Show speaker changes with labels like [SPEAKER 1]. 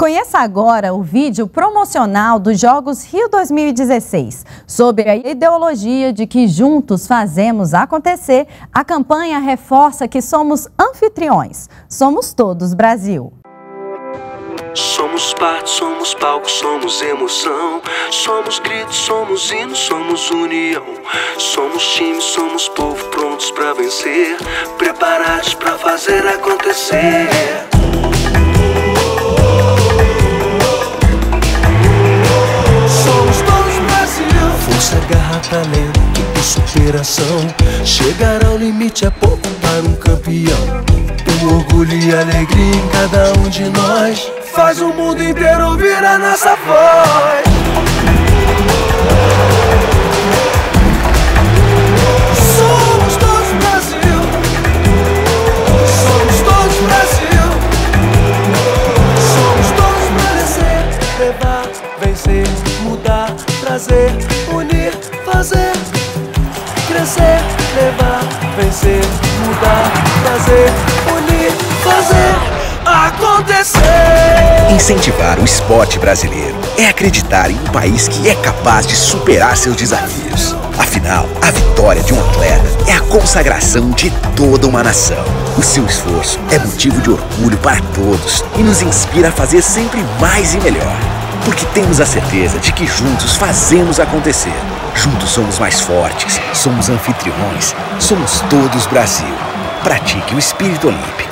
[SPEAKER 1] Conheça agora o vídeo promocional dos Jogos Rio 2016. Sobre a ideologia de que juntos fazemos acontecer, a campanha reforça que somos anfitriões. Somos todos Brasil.
[SPEAKER 2] Somos parte, somos palco, somos emoção. Somos gritos, somos hino, somos união. Somos time, somos povo prontos para vencer. Preparados para fazer acontecer. Garra, talento e superação. Chegar ao limite é pouco para um campeão. Tem orgulho e alegria em cada um de nós. Faz o mundo inteiro ouvir a nossa voz. Somos fazer, crescer, levar, vencer, mudar, trazer, unir, fazer acontecer.
[SPEAKER 3] Incentivar o esporte brasileiro é acreditar em um país que é capaz de superar seus desafios. Afinal, a vitória de um atleta é a consagração de toda uma nação. O seu esforço é motivo de orgulho para todos e nos inspira a fazer sempre mais e melhor. Porque temos a certeza de que juntos fazemos acontecer. Juntos somos mais fortes, somos anfitriões, somos todos Brasil. Pratique o espírito olímpico.